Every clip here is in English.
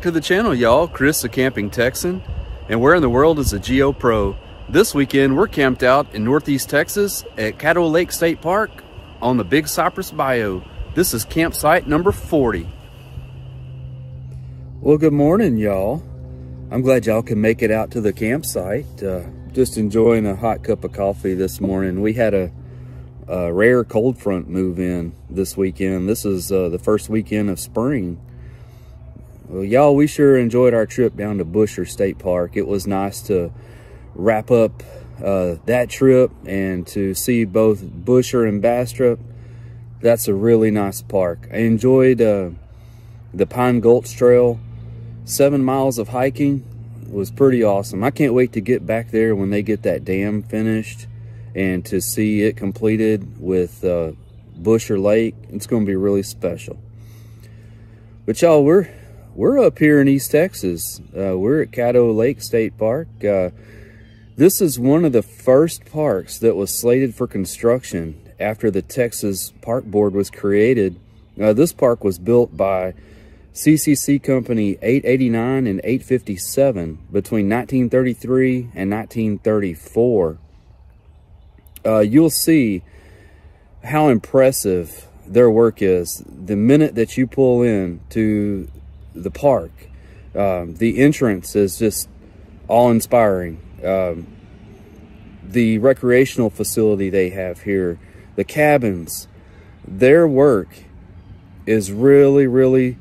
back to the channel, y'all. Chris, the Camping Texan, and where in the world is a Geo Pro? This weekend, we're camped out in Northeast Texas at Caddo Lake State Park on the Big Cypress Bayou. This is campsite number 40. Well, good morning, y'all. I'm glad y'all can make it out to the campsite. Uh, just enjoying a hot cup of coffee this morning. We had a, a rare cold front move in this weekend. This is uh, the first weekend of spring well, y'all, we sure enjoyed our trip down to Buescher State Park. It was nice to wrap up uh, that trip and to see both Buescher and Bastrop. That's a really nice park. I enjoyed uh, the Pine Gulch Trail. Seven miles of hiking was pretty awesome. I can't wait to get back there when they get that dam finished and to see it completed with uh, Buescher Lake. It's going to be really special. But y'all, we're we're up here in East Texas. Uh, we're at Caddo Lake State Park. Uh, this is one of the first parks that was slated for construction after the Texas Park Board was created. Uh, this park was built by CCC Company 889 and 857 between 1933 and 1934. Uh, you'll see how impressive their work is the minute that you pull in to the park. Um, the entrance is just awe-inspiring. Um, the recreational facility they have here, the cabins, their work is really, really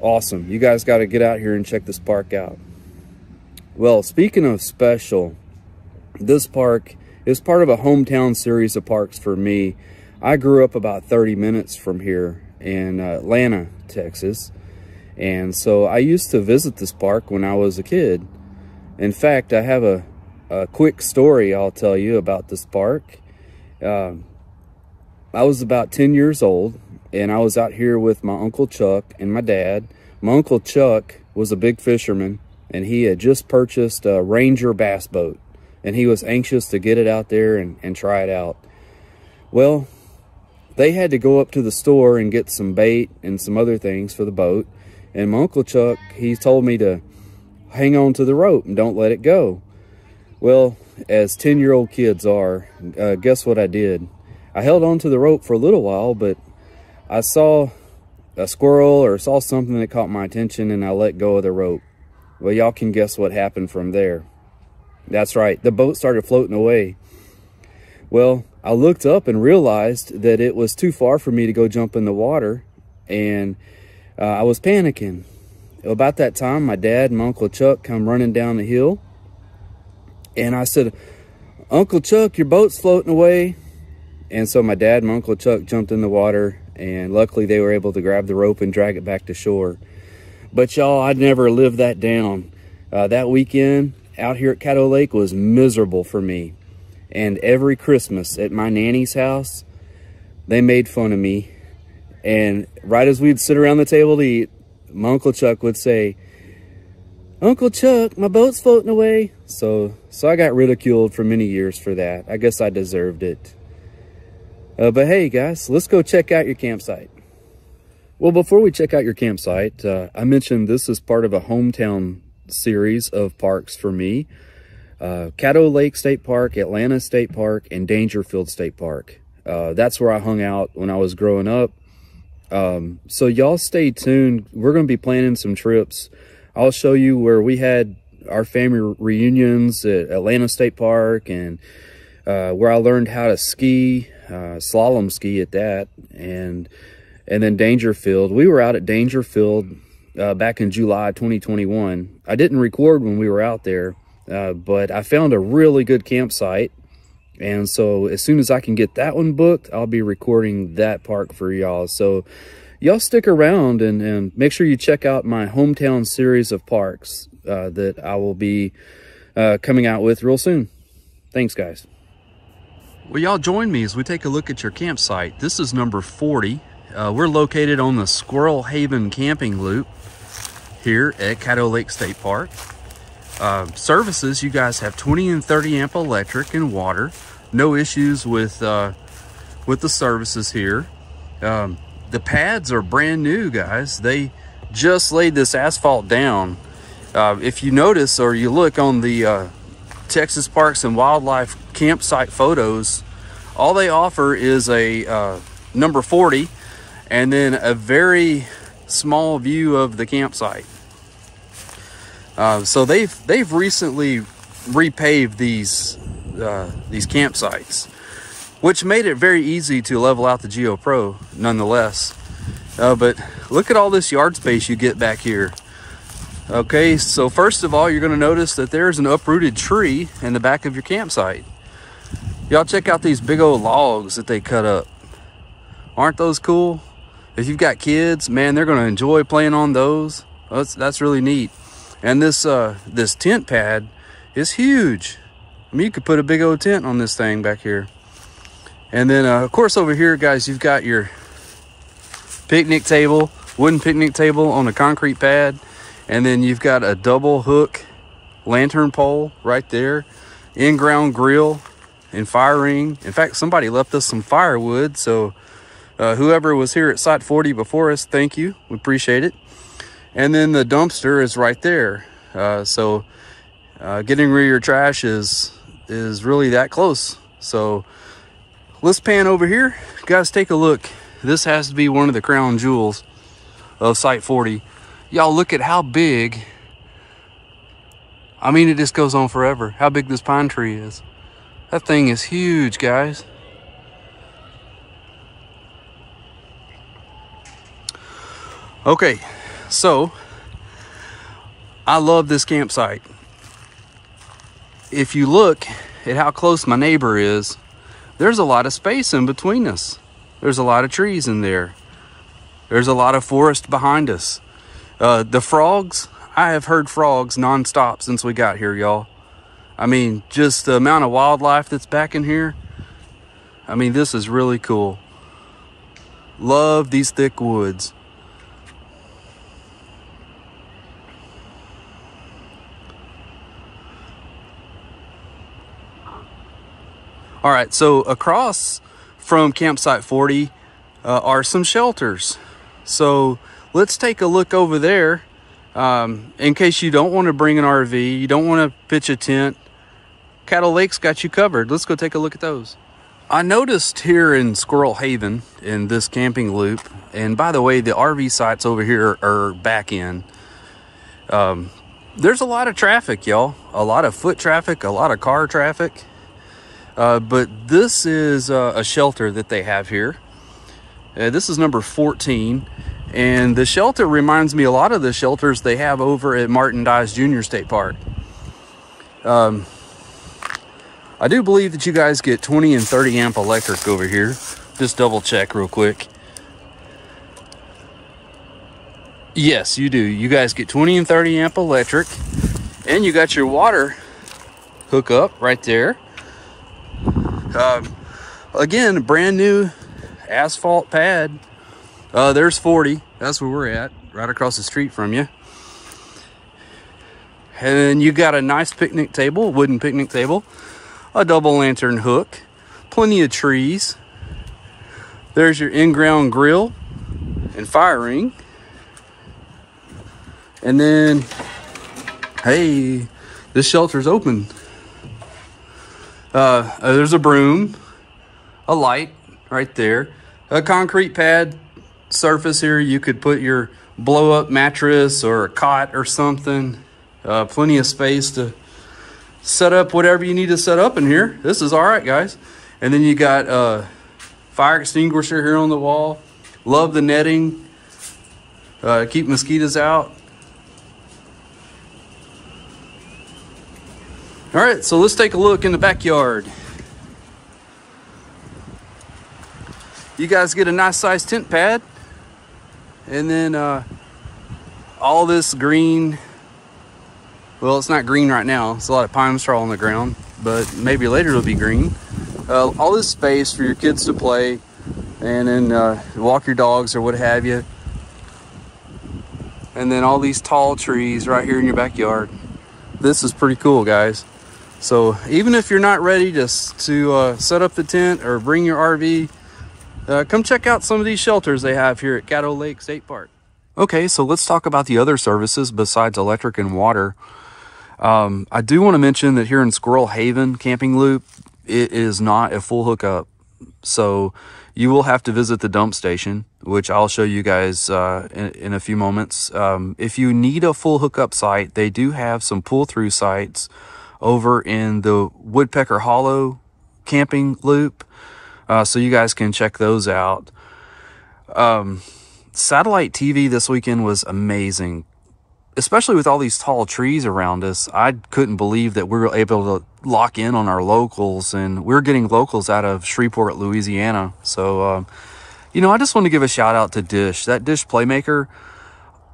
awesome. You guys got to get out here and check this park out. Well, speaking of special, this park is part of a hometown series of parks for me. I grew up about 30 minutes from here in Atlanta, Texas. And so I used to visit this park when I was a kid. In fact, I have a, a quick story I'll tell you about this park. Uh, I was about 10 years old and I was out here with my Uncle Chuck and my dad. My Uncle Chuck was a big fisherman and he had just purchased a Ranger bass boat and he was anxious to get it out there and, and try it out. Well, they had to go up to the store and get some bait and some other things for the boat. And my Uncle Chuck, he told me to hang on to the rope and don't let it go. Well, as 10-year-old kids are, uh, guess what I did? I held on to the rope for a little while, but I saw a squirrel or saw something that caught my attention and I let go of the rope. Well, y'all can guess what happened from there. That's right, the boat started floating away. Well, I looked up and realized that it was too far for me to go jump in the water and uh, I was panicking. About that time, my dad and my Uncle Chuck come running down the hill. And I said, Uncle Chuck, your boat's floating away. And so my dad and my Uncle Chuck jumped in the water. And luckily, they were able to grab the rope and drag it back to shore. But y'all, I'd never lived that down. Uh, that weekend out here at Caddo Lake was miserable for me. And every Christmas at my nanny's house, they made fun of me and right as we'd sit around the table to eat, my Uncle Chuck would say, Uncle Chuck, my boat's floating away. So, so I got ridiculed for many years for that. I guess I deserved it. Uh, but hey, guys, let's go check out your campsite. Well, before we check out your campsite, uh, I mentioned this is part of a hometown series of parks for me. Uh, Caddo Lake State Park, Atlanta State Park, and Daingerfield State Park. Uh, that's where I hung out when I was growing up. Um, so y'all stay tuned. We're going to be planning some trips. I'll show you where we had our family reunions at Atlanta State Park and uh, where I learned how to ski, uh, slalom ski at that, and and then Daingerfield. We were out at Daingerfield uh, back in July 2021. I didn't record when we were out there, uh, but I found a really good campsite and so as soon as I can get that one booked, I'll be recording that park for y'all. So y'all stick around and, and make sure you check out my hometown series of parks uh, that I will be uh, coming out with real soon. Thanks, guys. Well, y'all join me as we take a look at your campsite. This is number 40. Uh, we're located on the Squirrel Haven Camping Loop here at Caddo Lake State Park. Uh, services, you guys have 20 and 30 amp electric and water no issues with uh, with the services here. Um, the pads are brand new, guys. They just laid this asphalt down. Uh, if you notice or you look on the uh, Texas Parks and Wildlife campsite photos, all they offer is a uh, number 40 and then a very small view of the campsite. Uh, so they've they've recently repaved these uh, these campsites, which made it very easy to level out the Geo Pro nonetheless. Uh, but look at all this yard space you get back here. Okay, so first of all, you're gonna notice that there's an uprooted tree in the back of your campsite. Y'all check out these big old logs that they cut up. Aren't those cool? If you've got kids, man, they're gonna enjoy playing on those. That's, that's really neat. And this, uh, this tent pad is huge. I mean, you could put a big old tent on this thing back here. And then, uh, of course, over here, guys, you've got your picnic table, wooden picnic table on a concrete pad. And then you've got a double hook lantern pole right there, in-ground grill and fire ring. In fact, somebody left us some firewood. So uh, whoever was here at Site 40 before us, thank you. We appreciate it. And then the dumpster is right there. Uh, so uh, getting rid of your trash is, is really that close. So let's pan over here. Guys, take a look. This has to be one of the crown jewels of Site 40. Y'all look at how big, I mean, it just goes on forever, how big this pine tree is. That thing is huge, guys. Okay, so I love this campsite. If you look at how close my neighbor is, there's a lot of space in between us. There's a lot of trees in there. There's a lot of forest behind us. Uh, the frogs, I have heard frogs nonstop since we got here, y'all. I mean, just the amount of wildlife that's back in here. I mean, this is really cool. Love these thick woods. All right, so across from campsite 40 uh, are some shelters. So let's take a look over there um, in case you don't want to bring an RV, you don't want to pitch a tent. Caddo Lake's got you covered. Let's go take a look at those. I noticed here in Squirrel Haven in this camping loop, and by the way, the RV sites over here are back in. Um, there's a lot of traffic, y'all. A lot of foot traffic, a lot of car traffic. Uh, but this is uh, a shelter that they have here. Uh, this is number 14. And the shelter reminds me a lot of the shelters they have over at Martin Dies Junior State Park. Um, I do believe that you guys get 20 and 30 amp electric over here. Just double check real quick. Yes, you do. You guys get 20 and 30 amp electric. And you got your water hookup right there. Um, again, a brand new asphalt pad uh, there's 40. That's where we're at, right across the street from you. And you got a nice picnic table, wooden picnic table, a double lantern hook, plenty of trees. There's your in-ground grill and fire ring. And then, hey, this shelter's open. Uh, uh, there's a broom, a light right there, a concrete pad surface here. You could put your blow up mattress or a cot or something. Uh, plenty of space to set up whatever you need to set up in here. This is all right, guys. And then you got a uh, fire extinguisher here on the wall. Love the netting. Uh, keep mosquitoes out. All right, so let's take a look in the backyard. You guys get a nice sized tent pad. And then uh, all this green, well, it's not green right now. It's a lot of pine straw on the ground, but maybe later it'll be green. Uh, all this space for your kids to play and then uh, walk your dogs or what have you. And then all these tall trees right here in your backyard. This is pretty cool, guys. So even if you're not ready to, to uh, set up the tent or bring your RV, uh, come check out some of these shelters they have here at Caddo Lake State Park. Okay, so let's talk about the other services besides electric and water. Um, I do want to mention that here in Squirrel Haven Camping Loop, it is not a full hookup. So you will have to visit the dump station, which I'll show you guys uh, in, in, a few moments. Um, if you need a full hookup site, they do have some pull through sites over in the Woodpecker Hollow camping loop. Uh, so you guys can check those out. Um, satellite TV this weekend was amazing, especially with all these tall trees around us. I couldn't believe that we were able to lock in on our locals, and we are getting locals out of Shreveport, Louisiana. So, um, you know, I just want to give a shout out to Dish. That Dish Playmaker,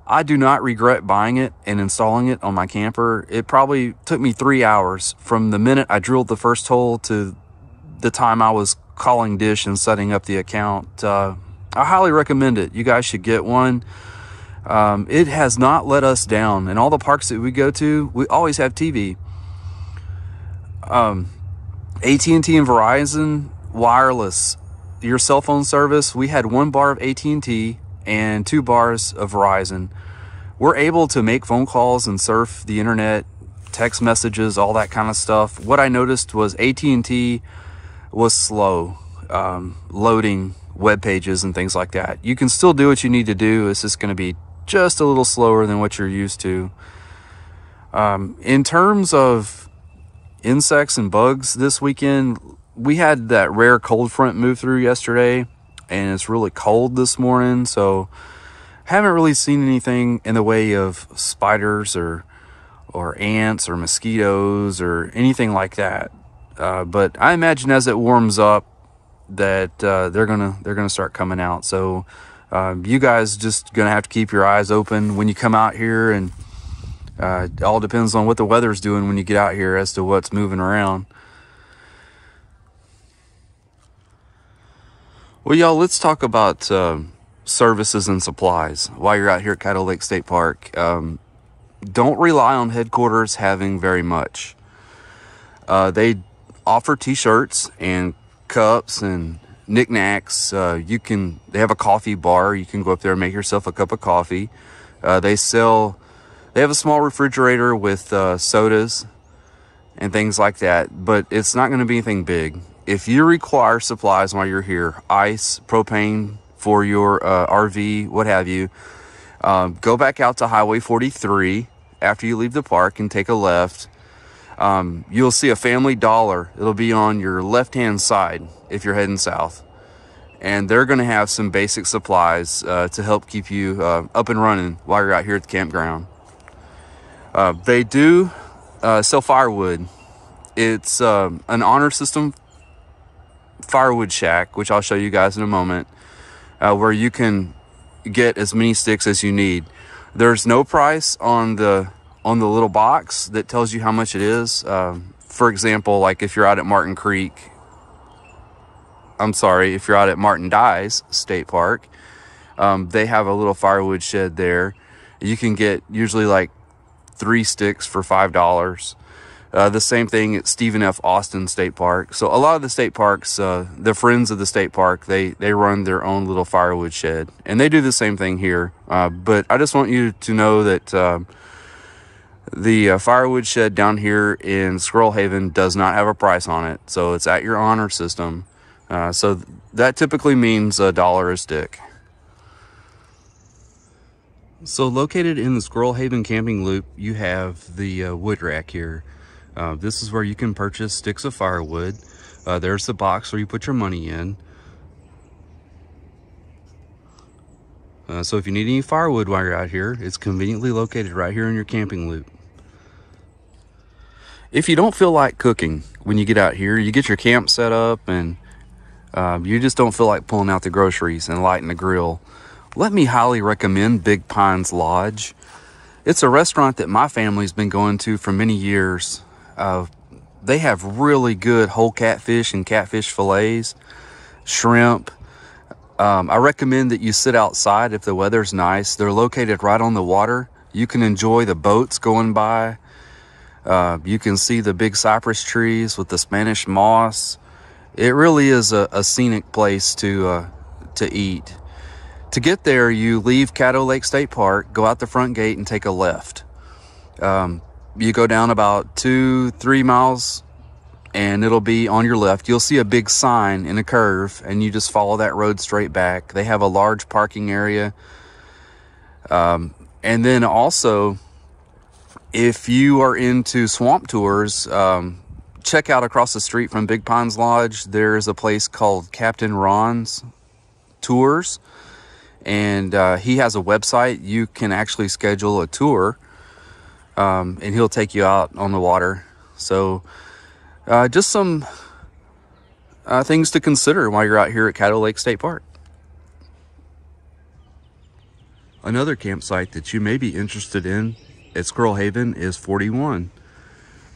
I do not regret buying it and installing it on my camper. It probably took me three hours from the minute I drilled the first hole to the time I was calling Dish and setting up the account. Uh, I highly recommend it. You guys should get one. Um, it has not let us down. In all the parks that we go to, we always have TV. Um, AT&T and Verizon wireless, your cell phone service. We had one bar of AT&T and two bars of Verizon. We're able to make phone calls and surf the internet, text messages, all that kind of stuff. What I noticed was AT&T was slow um, loading web pages and things like that. You can still do what you need to do. It's just going to be just a little slower than what you're used to. Um, in terms of insects and bugs this weekend, we had that rare cold front move through yesterday, and it's really cold this morning. So, haven't really seen anything in the way of spiders or or ants or mosquitoes or anything like that. Uh, but I imagine as it warms up, that uh, they're gonna they're gonna start coming out. So uh, you guys just gonna have to keep your eyes open when you come out here, and uh, it all depends on what the weather's doing when you get out here as to what's moving around. Well, y'all, let's talk about uh, services and supplies while you're out here at Caddo Lake State Park. Um, don't rely on headquarters having very much. Uh, they offer t-shirts and cups and knickknacks. Uh, you can, they have a coffee bar. You can go up there and make yourself a cup of coffee. Uh, they sell, they have a small refrigerator with uh, sodas and things like that, but it's not going to be anything big. If you require supplies while you're here, ice, propane for your uh, RV, what have you, um, go back out to Highway 43 after you leave the park and take a left um, you'll see a family dollar. It'll be on your left hand side if you're heading south. And they're going to have some basic supplies uh, to help keep you uh, up and running while you're out here at the campground. Uh, they do uh, sell firewood. It's um, an honor system firewood shack, which I'll show you guys in a moment, uh, where you can get as many sticks as you need. There's no price on the on the little box that tells you how much it is. Um, for example, like if you're out at Martin Creek, I'm sorry, if you're out at Martin Dies State Park, um, they have a little firewood shed there. You can get usually like three sticks for five dollars. Uh, the same thing at Stephen F. Austin State Park. So a lot of the state parks, uh, the friends of the state park, they they run their own little firewood shed, and they do the same thing here. Uh, but I just want you to know that um, the uh, firewood shed down here in Squirrel Haven does not have a price on it, so it's at your honor system. Uh, so th that typically means a dollar a stick. So located in the Squirrel Haven camping loop, you have the uh, wood rack here. Uh, this is where you can purchase sticks of firewood. Uh, there's the box where you put your money in. Uh, so if you need any firewood while you're out here, it's conveniently located right here in your camping loop. If you don't feel like cooking when you get out here, you get your camp set up and um, you just don't feel like pulling out the groceries and lighting the grill, let me highly recommend Big Pines Lodge. It's a restaurant that my family's been going to for many years. Uh, they have really good whole catfish and catfish fillets, shrimp, um, I recommend that you sit outside if the weather's nice. They're located right on the water. You can enjoy the boats going by. Uh, you can see the big cypress trees with the Spanish moss. It really is a, a scenic place to uh, to eat. To get there, you leave Caddo Lake State Park, go out the front gate and take a left. Um, you go down about two, three miles and it'll be on your left. You'll see a big sign in a curve and you just follow that road straight back. They have a large parking area. Um, and then also, if you are into swamp tours, um, check out across the street from Big Pines Lodge. There's a place called Captain Ron's Tours, and uh, he has a website. You can actually schedule a tour, um, and he'll take you out on the water. So, uh, just some uh, things to consider while you're out here at Caddo Lake State Park. Another campsite that you may be interested in at Squirrel Haven is 41.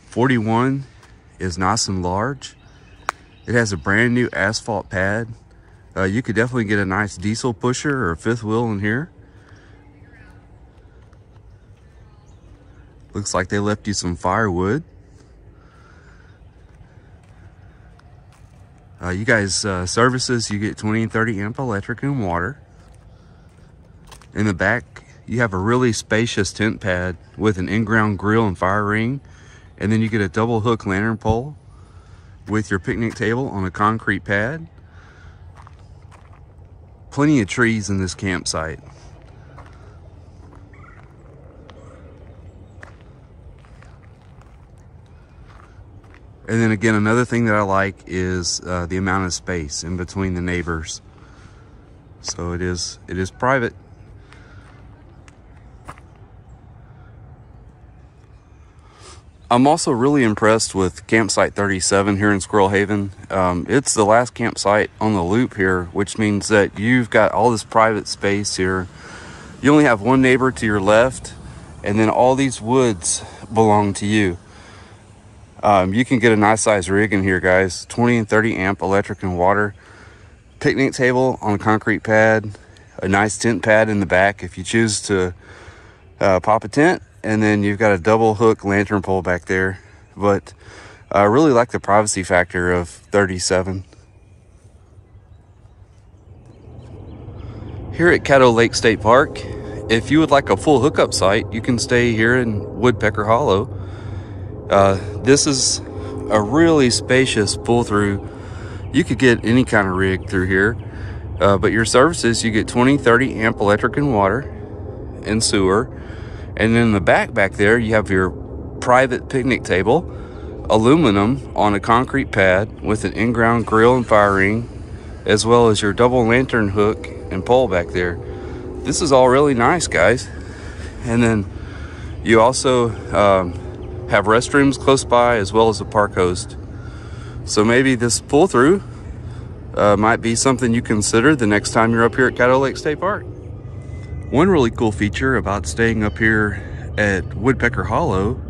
41 is nice and large. It has a brand new asphalt pad. Uh, you could definitely get a nice diesel pusher or fifth wheel in here. Looks like they left you some firewood. Uh, you guys uh, services, you get 20 and 30 amp electric and water. In the back, you have a really spacious tent pad with an in-ground grill and fire ring. And then you get a double hook lantern pole with your picnic table on a concrete pad. Plenty of trees in this campsite. And then again, another thing that I like is uh, the amount of space in between the neighbors. So it is, it is private. I'm also really impressed with campsite 37 here in Squirrel Haven. Um, it's the last campsite on the loop here, which means that you've got all this private space here. You only have one neighbor to your left, and then all these woods belong to you. Um, you can get a nice size rig in here, guys. 20 and 30 amp electric and water. Picnic table on a concrete pad. A nice tent pad in the back if you choose to uh, pop a tent and then you've got a double hook lantern pole back there. But I really like the privacy factor of 37. Here at Caddo Lake State Park, if you would like a full hookup site, you can stay here in Woodpecker Hollow. Uh, this is a really spacious pull through. You could get any kind of rig through here, uh, but your services, you get 20, 30 amp electric and water and sewer. And then in the back back there, you have your private picnic table, aluminum on a concrete pad with an in-ground grill and fire ring, as well as your double lantern hook and pole back there. This is all really nice, guys. And then you also um, have restrooms close by as well as a park host. So maybe this pull through uh, might be something you consider the next time you're up here at Caddo Lake State Park. One really cool feature about staying up here at Woodpecker Hollow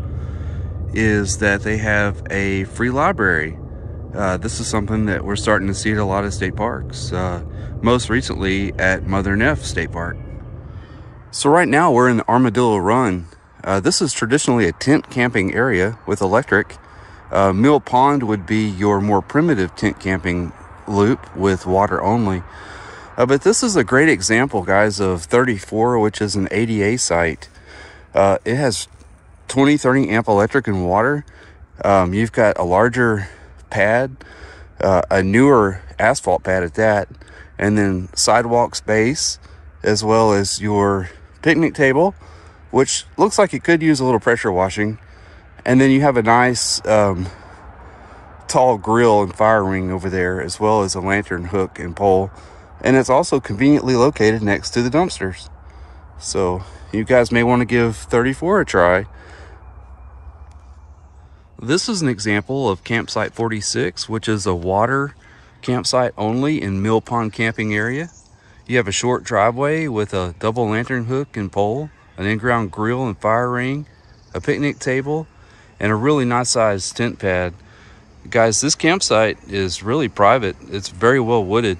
is that they have a free library. Uh, this is something that we're starting to see at a lot of state parks, uh, most recently at Mother Neff State Park. So right now we're in the Armadillo Run. Uh, this is traditionally a tent camping area with electric. Uh, Mill Pond would be your more primitive tent camping loop with water only. Uh, but this is a great example, guys, of 34, which is an ADA site. Uh, it has 20, 30 amp electric and water. Um, you've got a larger pad, uh, a newer asphalt pad at that, and then sidewalk space, as well as your picnic table, which looks like it could use a little pressure washing. And then you have a nice um, tall grill and fire ring over there, as well as a lantern hook and pole and it's also conveniently located next to the dumpsters. So you guys may want to give 34 a try. This is an example of campsite 46, which is a water campsite only in Mill Pond camping area. You have a short driveway with a double lantern hook and pole, an in-ground grill and fire ring, a picnic table, and a really nice sized tent pad. Guys, this campsite is really private. It's very well wooded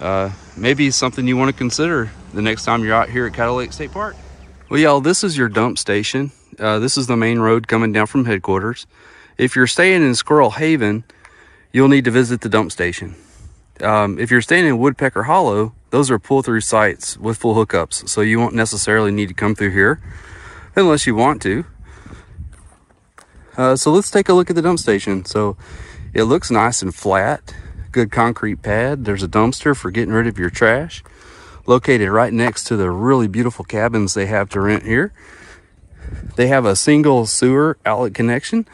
uh, maybe something you want to consider the next time you're out here at Caddo Lake State Park. Well, y'all, this is your dump station. Uh, this is the main road coming down from headquarters. If you're staying in Squirrel Haven, you'll need to visit the dump station. Um, if you're staying in Woodpecker Hollow, those are pull-through sites with full hookups, so you won't necessarily need to come through here unless you want to. Uh, so let's take a look at the dump station. So it looks nice and flat, good concrete pad. There's a dumpster for getting rid of your trash located right next to the really beautiful cabins they have to rent here. They have a single sewer outlet connection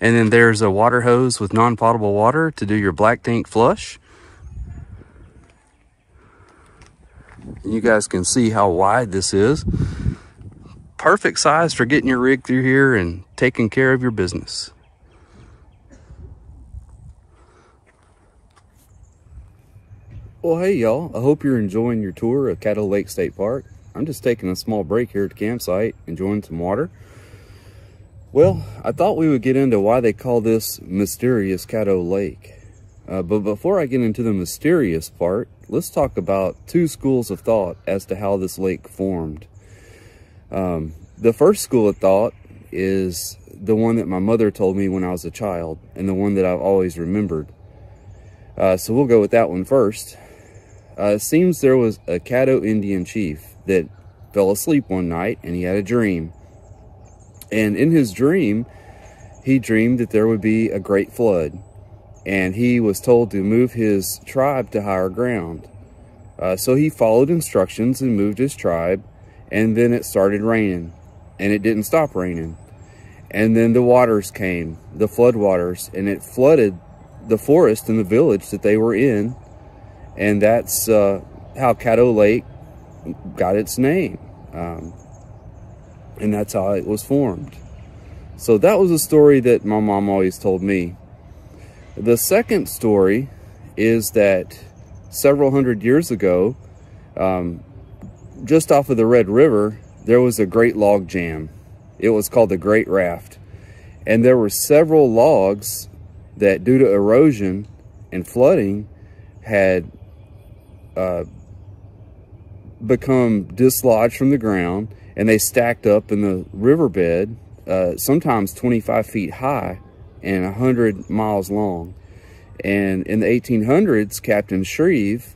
and then there's a water hose with non-potable water to do your black tank flush. You guys can see how wide this is. Perfect size for getting your rig through here and taking care of your business. Well, hey y'all, I hope you're enjoying your tour of Caddo Lake State Park. I'm just taking a small break here at the campsite, enjoying some water. Well, I thought we would get into why they call this mysterious Caddo Lake. Uh, but before I get into the mysterious part, let's talk about two schools of thought as to how this lake formed. Um, the first school of thought is the one that my mother told me when I was a child and the one that I've always remembered. Uh, so we'll go with that one first. Uh, it seems there was a Caddo Indian chief that fell asleep one night and he had a dream. And in his dream, he dreamed that there would be a great flood. And he was told to move his tribe to higher ground. Uh, so he followed instructions and moved his tribe. And then it started raining. And it didn't stop raining. And then the waters came, the flood waters, and it flooded the forest and the village that they were in. And that's uh, how Caddo Lake got its name. Um, and that's how it was formed. So that was a story that my mom always told me. The second story is that several hundred years ago, um, just off of the Red River, there was a great log jam. It was called the Great Raft. And there were several logs that, due to erosion and flooding, had uh, become dislodged from the ground and they stacked up in the riverbed, uh, sometimes 25 feet high and 100 miles long. And in the 1800s, Captain Shreve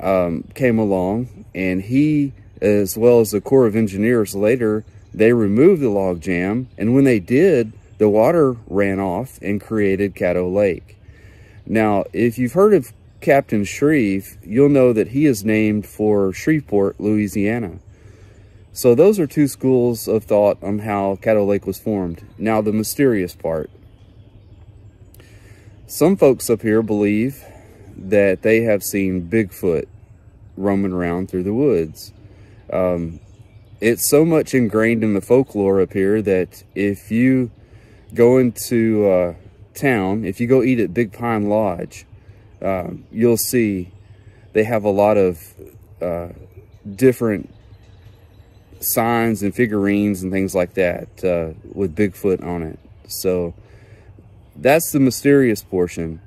um, came along and he, as well as the Corps of Engineers later, they removed the log jam. And when they did, the water ran off and created Caddo Lake. Now, if you've heard of Captain Shreve, you'll know that he is named for Shreveport, Louisiana. So those are two schools of thought on how Caddo Lake was formed. Now the mysterious part. Some folks up here believe that they have seen Bigfoot roaming around through the woods. Um, it's so much ingrained in the folklore up here that if you go into uh, town, if you go eat at Big Pine Lodge, uh, you'll see they have a lot of uh, different signs and figurines and things like that uh, with Bigfoot on it. So that's the mysterious portion.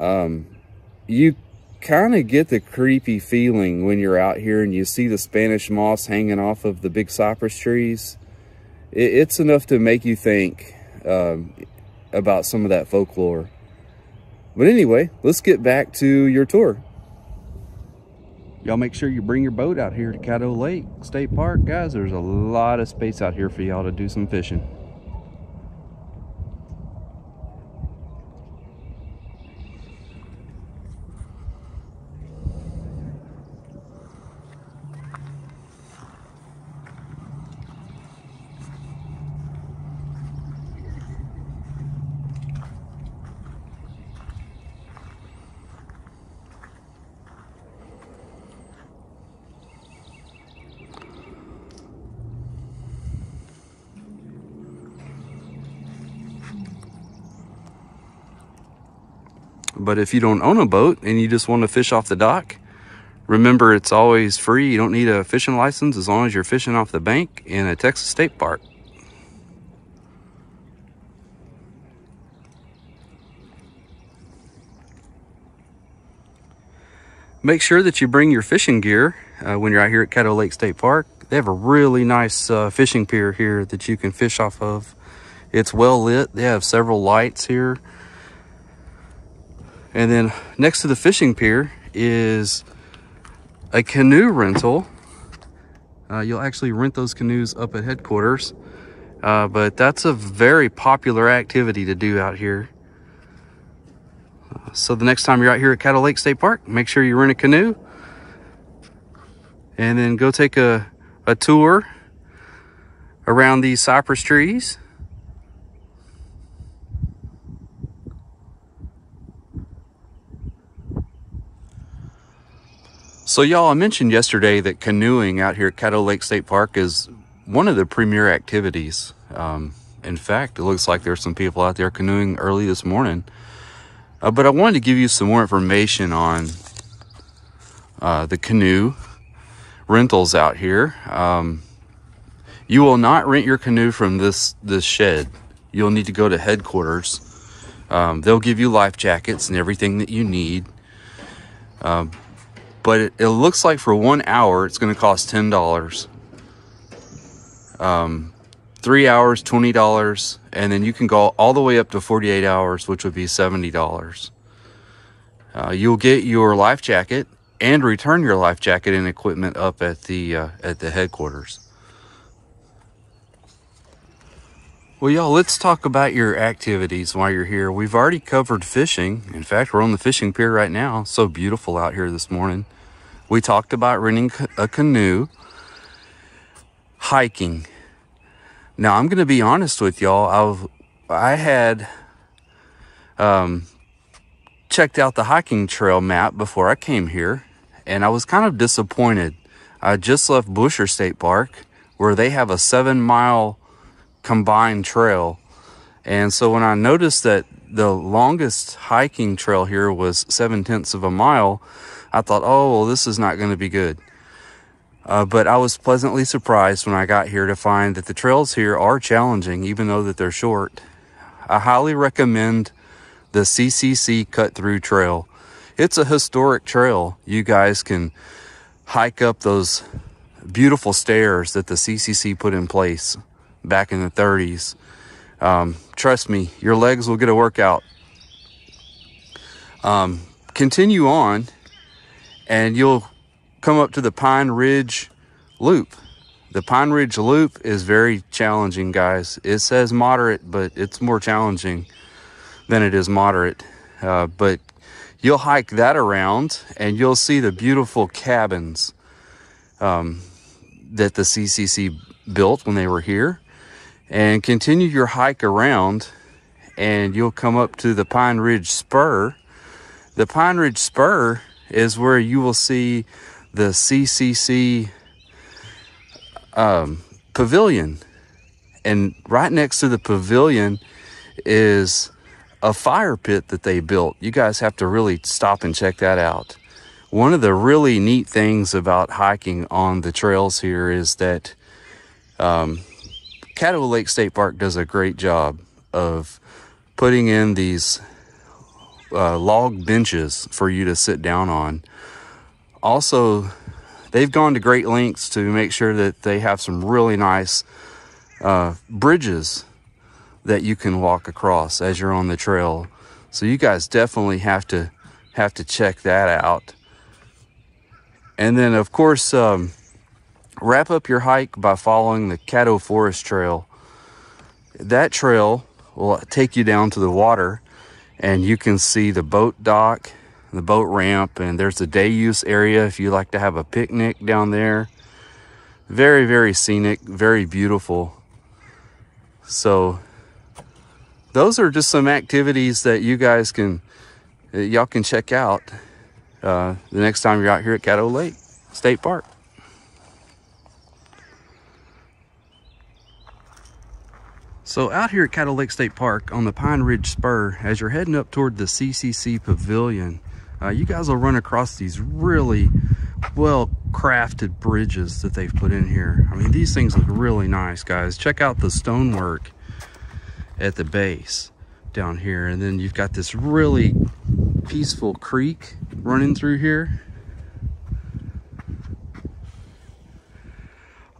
Um, you kind of get the creepy feeling when you're out here and you see the Spanish moss hanging off of the big cypress trees. It, it's enough to make you think um, about some of that folklore. But anyway, let's get back to your tour. Y'all make sure you bring your boat out here to Caddo Lake State Park. Guys, there's a lot of space out here for y'all to do some fishing. But if you don't own a boat and you just want to fish off the dock, remember it's always free. You don't need a fishing license as long as you're fishing off the bank in a Texas state park. Make sure that you bring your fishing gear uh, when you're out here at Caddo Lake State Park. They have a really nice uh, fishing pier here that you can fish off of. It's well lit. They have several lights here And then next to the fishing pier is a canoe rental. Uh, you'll actually rent those canoes up at headquarters. Uh, but that's a very popular activity to do out here. Uh, so the next time you're out here at Caddo Lake State Park, make sure you rent a canoe and then go take a, a tour around these cypress trees. So y'all, I mentioned yesterday that canoeing out here at Caddo Lake State Park is one of the premier activities. Um, in fact, it looks like there's some people out there canoeing early this morning. Uh, but I wanted to give you some more information on uh, the canoe rentals out here. Um, you will not rent your canoe from this this shed. You'll need to go to headquarters. Um, they'll give you life jackets and everything that you need. Um, but it, it, looks like for one hour, it's going to cost $10 um, three hours, $20, and then you can go all the way up to 48 hours, which would be $70. Uh, you'll get your life jacket and return your life jacket and equipment up at the uh, at the headquarters. Well, y'all, let's talk about your activities while you're here. We've already covered fishing. In fact, we're on the fishing pier right now. So beautiful out here this morning. We talked about renting a canoe hiking. Now, I'm going to be honest with y'all. I I had um, checked out the hiking trail map before I came here, and I was kind of disappointed. I just left Buescher State Park, where they have a seven mile combined trail. And so when I noticed that the longest hiking trail here was seven tenths of a mile, I thought, oh, well, this is not going to be good. Uh, but I was pleasantly surprised when I got here to find that the trails here are challenging, even though that they're short. I highly recommend the CCC Cut Through Trail. It's a historic trail. You guys can hike up those beautiful stairs that the CCC put in place back in the 30s. Um, trust me, your legs will get a workout. Um, continue on, and you'll come up to the Pine Ridge Loop. The Pine Ridge Loop is very challenging, guys. It says moderate, but it's more challenging than it is moderate. Uh, but you'll hike that around and you'll see the beautiful cabins um, that the CCC built when they were here. And continue your hike around and you'll come up to the Pine Ridge Spur. The Pine Ridge Spur is where you will see the CCC um, pavilion. And right next to the pavilion is a fire pit that they built. You guys have to really stop and check that out. One of the really neat things about hiking on the trails here is that um, Caddo Lake State Park does a great job of putting in these uh, log benches for you to sit down on also, they've gone to great lengths to make sure that they have some really nice uh, bridges that you can walk across as you're on the trail. So you guys definitely have to have to check that out. And then, of course, um, wrap up your hike by following the Caddo Forest Trail. That trail will take you down to the water and you can see the boat dock the boat ramp and there's a day use area if you like to have a picnic down there. Very very scenic very beautiful. So those are just some activities that you guys can y'all can check out uh, the next time you're out here at Caddo Lake State Park So out here at Caddo Lake State Park on the Pine Ridge Spur, as you're heading up toward the CCC Pavilion, uh, you guys will run across these really well crafted bridges that they've put in here. I mean, these things look really nice, guys. Check out the stonework at the base down here. And then you've got this really peaceful creek running through here.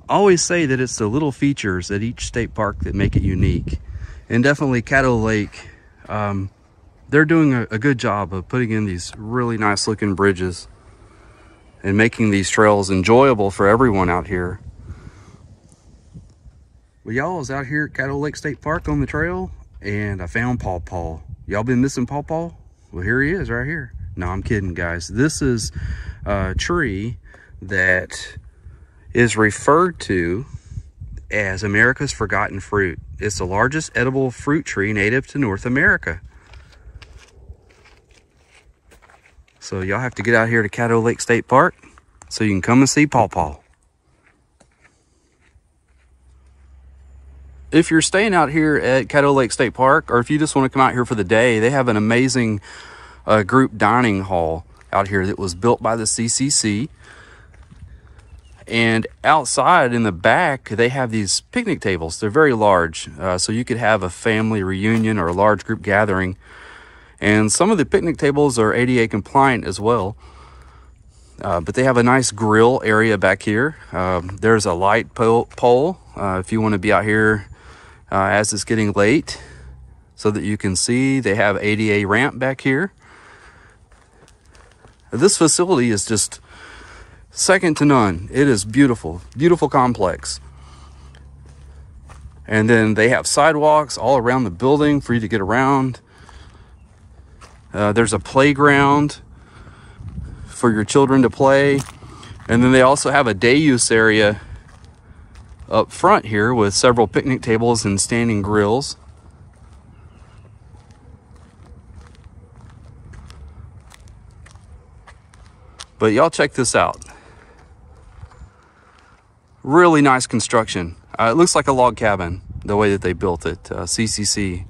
Always say that it's the little features at each state park that make it unique. And definitely Caddo Lake um, they're doing a, a good job of putting in these really nice looking bridges and making these trails enjoyable for everyone out here. Well, y'all is out here at Caddo Lake State Park on the trail and I found Paw Paw. Y'all been missing Paw Paw? Well, here he is right here. No, I'm kidding, guys. This is a tree that is referred to as America's Forgotten Fruit. It's the largest edible fruit tree native to North America. So y'all have to get out here to Caddo Lake State Park so you can come and see Paw Paw. If you're staying out here at Caddo Lake State Park, or if you just want to come out here for the day, they have an amazing uh, group dining hall out here that was built by the CCC. And outside in the back, they have these picnic tables. They're very large, uh, so you could have a family reunion or a large group gathering and some of the picnic tables are ADA compliant as well. Uh, but they have a nice grill area back here. Um, there's a light pole, pole uh, if you want to be out here uh, as it's getting late so that you can see. They have ADA ramp back here. This facility is just second to none. It is beautiful, beautiful complex. And then they have sidewalks all around the building for you to get around. Uh, there's a playground for your children to play. And then they also have a day use area up front here with several picnic tables and standing grills. But y'all check this out. Really nice construction. Uh, it looks like a log cabin, the way that they built it, uh, CCC.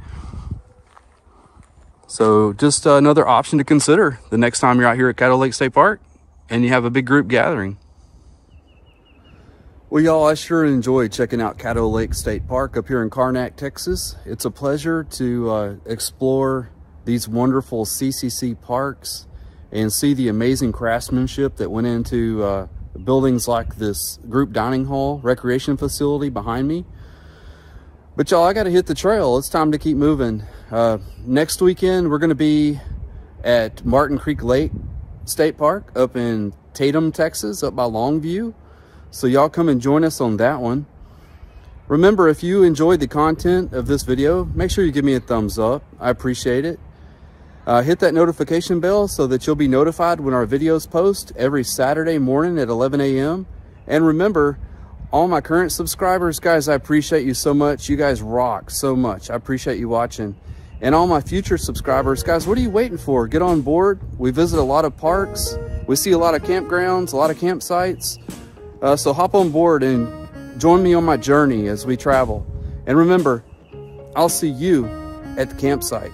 So just uh, another option to consider the next time you're out here at Caddo Lake State Park and you have a big group gathering. Well, y'all, I sure enjoyed checking out Caddo Lake State Park up here in Karnak, Texas. It's a pleasure to uh, explore these wonderful CCC parks and see the amazing craftsmanship that went into uh, buildings like this group dining hall recreation facility behind me. But y'all, I got to hit the trail. It's time to keep moving. Uh, next weekend, we're going to be at Martin Creek Lake State Park up in Tatum, Texas, up by Longview. So y'all come and join us on that one. Remember, if you enjoyed the content of this video, make sure you give me a thumbs up. I appreciate it. Uh, hit that notification bell so that you'll be notified when our videos post every Saturday morning at 11 a.m. And remember, all my current subscribers, guys, I appreciate you so much. You guys rock so much. I appreciate you watching. And all my future subscribers, guys, what are you waiting for? Get on board. We visit a lot of parks. We see a lot of campgrounds, a lot of campsites. Uh, so hop on board and join me on my journey as we travel. And remember, I'll see you at the campsite.